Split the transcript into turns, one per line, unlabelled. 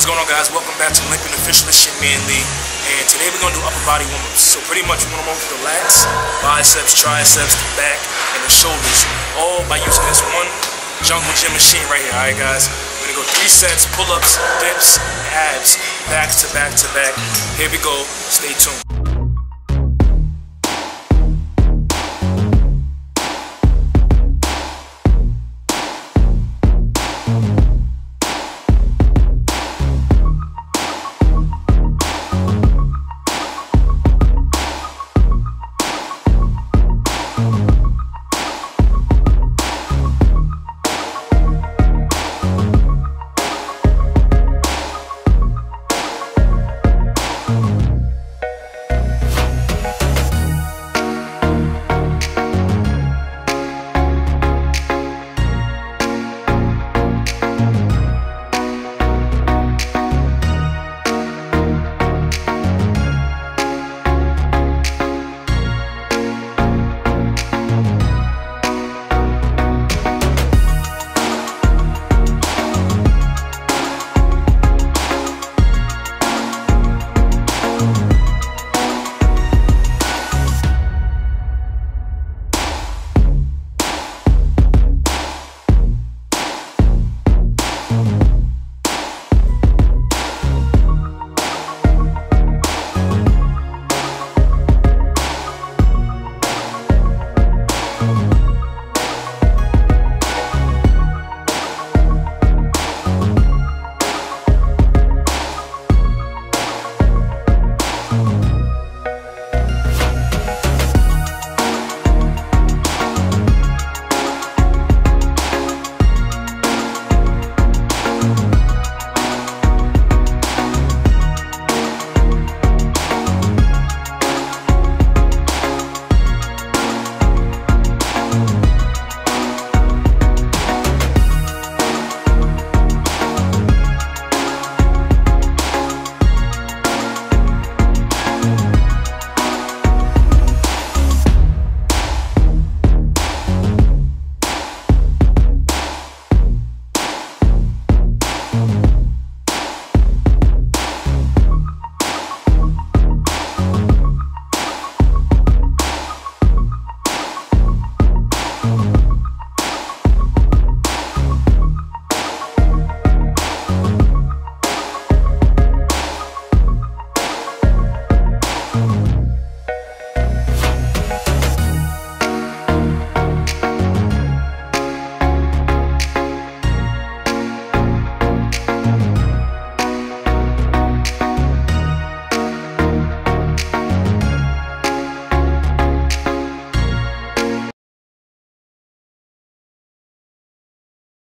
What's going on guys? Welcome back to Olympian Official. It's your man And today we're gonna do upper body warm-ups. So pretty much we're gonna work the lats, biceps, triceps, the back, and the shoulders. All by using this one jungle gym machine right here. Alright guys? We're gonna go three sets, pull-ups, dips, abs, back to back to back. Here we go. Stay tuned.